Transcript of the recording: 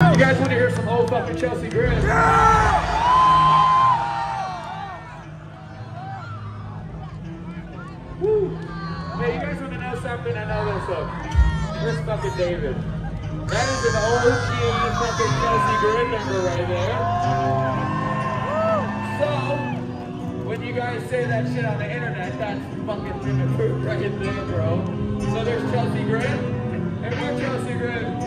You guys want to hear some old fucking Chelsea Grin? Woo! Hey, you guys want to know something? I know this one. This fucking David. That is an OG fucking Chelsea Grin number right there. So, when you guys say that shit on the internet, that's fucking proof right there, bro. So there's Chelsea Grin, and Chelsea Grin.